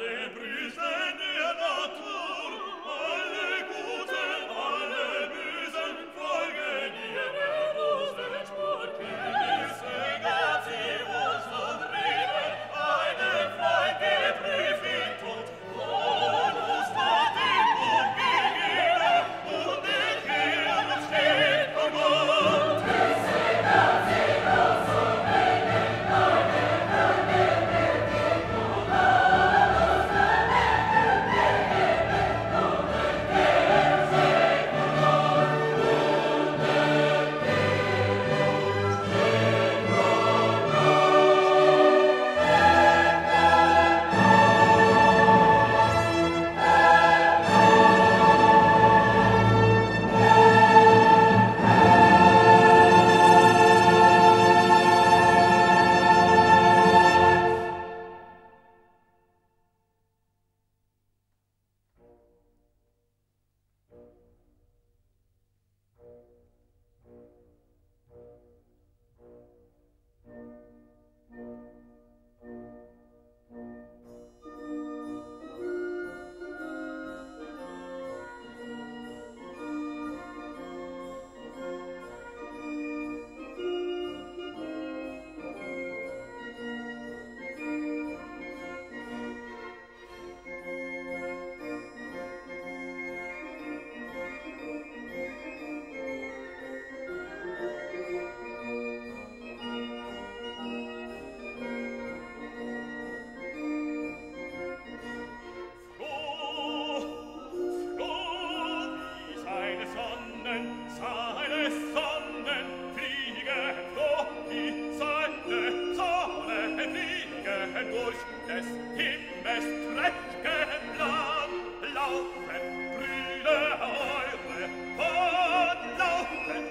des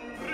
Brrr.